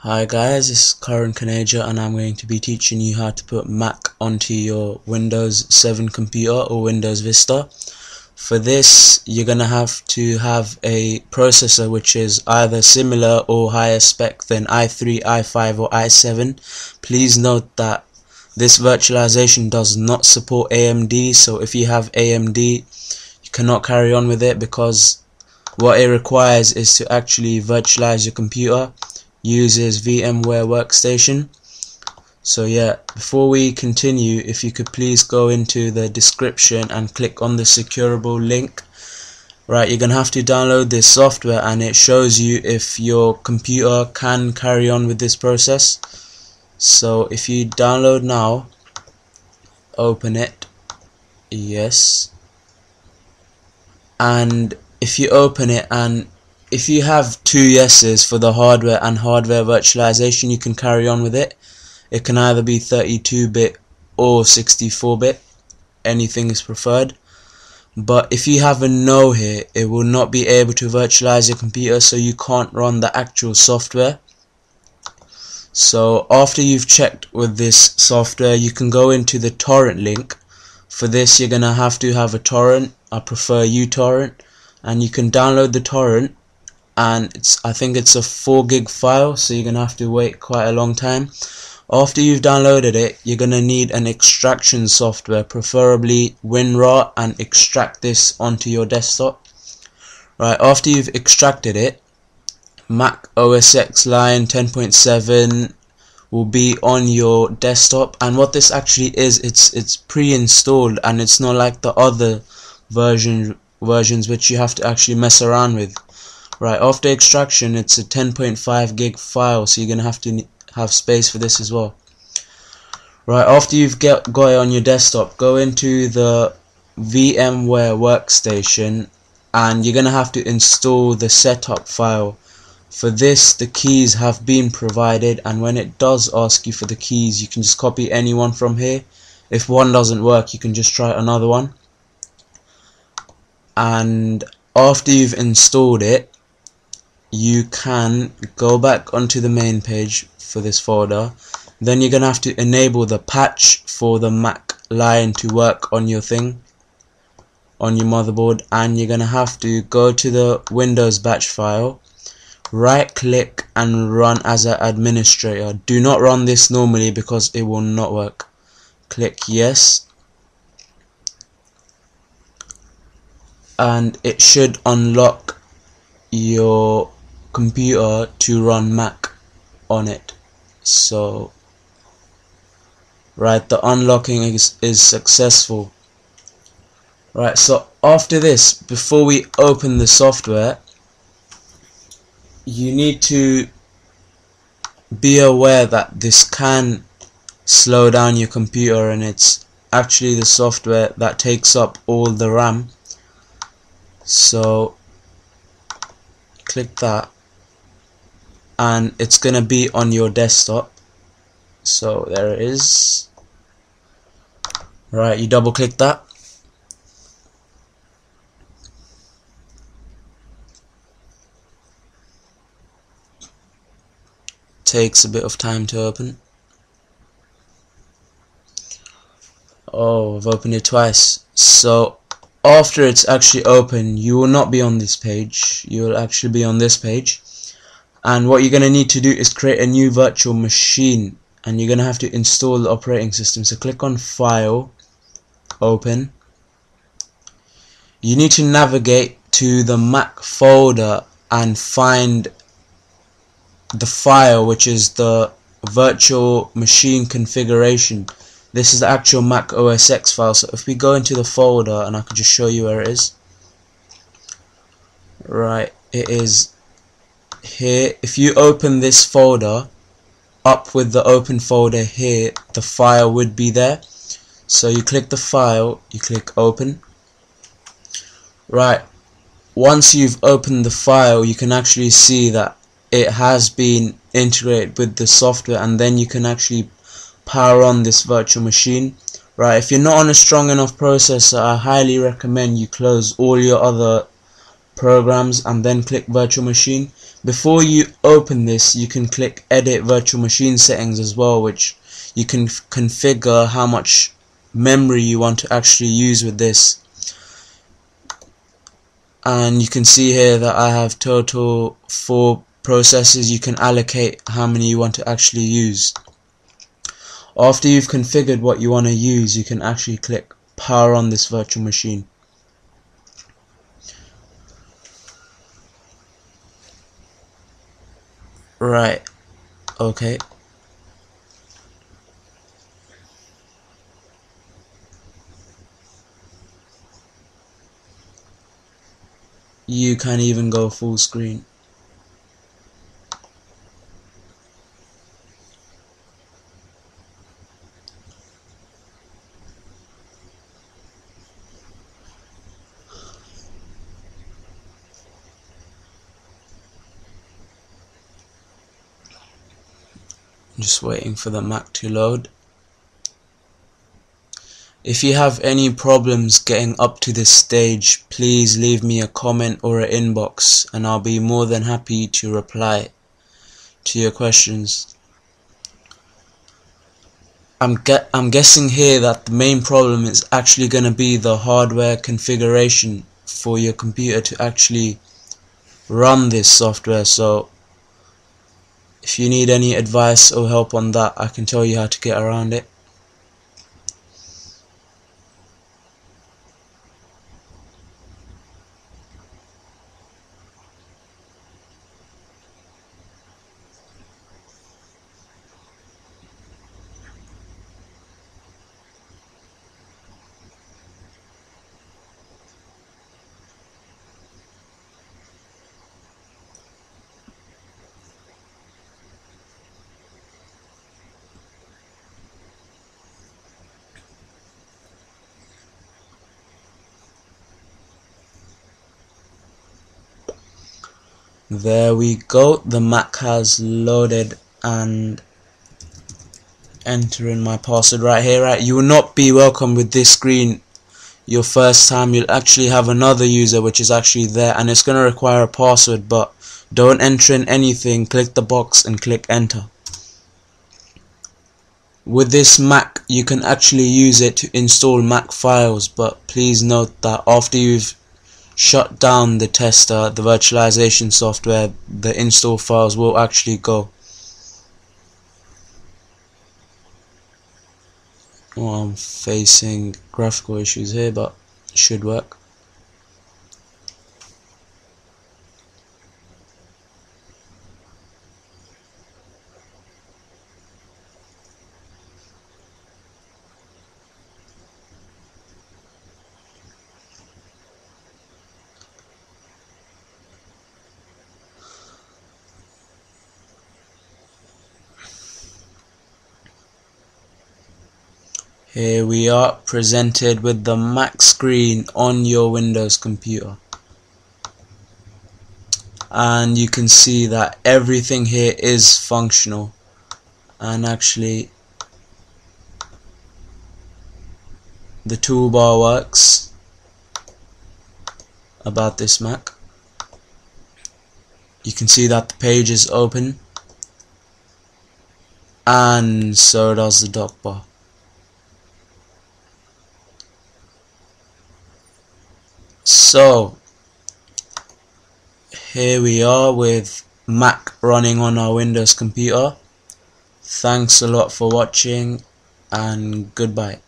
Hi guys, this is Karan Khaneja and I'm going to be teaching you how to put Mac onto your Windows 7 computer or Windows Vista. For this, you're going to have to have a processor which is either similar or higher spec than i3, i5 or i7. Please note that this virtualization does not support AMD, so if you have AMD, you cannot carry on with it because what it requires is to actually virtualize your computer uses VMware Workstation. So yeah, before we continue, if you could please go into the description and click on the SecurAble link. Right, you're going to have to download this software and it shows you if your computer can carry on with this process. So if you download now, open it, yes, and if you open it and if you have two yeses for the hardware and hardware virtualization you can carry on with it. It can either be 32-bit or 64-bit anything is preferred. But if you have a no here it will not be able to virtualize your computer so you can't run the actual software. So after you've checked with this software you can go into the torrent link. For this you're gonna have to have a torrent. I prefer uTorrent. And you can download the torrent and it's I think it's a 4 gig file so you're gonna have to wait quite a long time. After you've downloaded it you're gonna need an extraction software preferably WinRAR and extract this onto your desktop. Right after you've extracted it Mac OS X Lion 10.7 will be on your desktop. And what this actually is it's it's pre-installed and it's not like the other version versions which you have to actually mess around with Right, after extraction, it's a 10.5 gig file, so you're going to have to have space for this as well. Right, after you've get, got it on your desktop, go into the VMware workstation and you're going to have to install the setup file. For this, the keys have been provided and when it does ask you for the keys, you can just copy any one from here. If one doesn't work, you can just try another one. And after you've installed it, you can go back onto the main page for this folder. Then you're gonna have to enable the patch for the Mac Lion to work on your thing on your motherboard. And you're gonna have to go to the Windows batch file right click and run as an administrator. Do not run this normally because it will not work. Click yes. And it should unlock your computer to run Mac on it. So right the unlocking is, is successful. Right so after this before we open the software you need to be aware that this can slow down your computer and it's actually the software that takes up all the RAM. So click that and it's gonna be on your desktop. So there it is. Right you double click that. Takes a bit of time to open. Oh I've opened it twice. So after it's actually open you will not be on this page. You will actually be on this page and what you're going to need to do is create a new virtual machine and you're going to have to install the operating system. So click on file open. You need to navigate to the Mac folder and find the file which is the virtual machine configuration. This is the actual Mac OS X file. So if we go into the folder and I can just show you where it is. Right it is here if you open this folder up with the open folder here the file would be there. So you click the file you click open. Right once you've opened the file you can actually see that it has been integrated with the software and then you can actually power on this virtual machine. Right if you're not on a strong enough processor I highly recommend you close all your other programs and then click virtual machine before you open this you can click edit virtual machine settings as well which you can configure how much memory you want to actually use with this. And you can see here that I have total four processes you can allocate how many you want to actually use. After you've configured what you want to use you can actually click power on this virtual machine right. Okay. You can even go full screen just waiting for the Mac to load if you have any problems getting up to this stage, please leave me a comment or an inbox and I'll be more than happy to reply to your questions. I'm, get, I'm guessing here that the main problem is actually going to be the hardware configuration for your computer to actually run this software so if you need any advice or help on that I can tell you how to get around it. There we go. The Mac has loaded and entering my password right here right? You will not be welcome with this screen your first time. You'll actually have another user which is actually there and it's going to require a password but don't enter in anything. Click the box and click enter. With this Mac you can actually use it to install Mac files but please note that after you've shut down the tester, the virtualization software, the install files will actually go. Well, I'm facing graphical issues here, but it should work. Here we are presented with the Mac screen on your Windows computer. And you can see that everything here is functional. And actually the toolbar works about this Mac. You can see that the page is open and so does the dock bar. So here we are with Mac running on our Windows computer. Thanks a lot for watching and goodbye.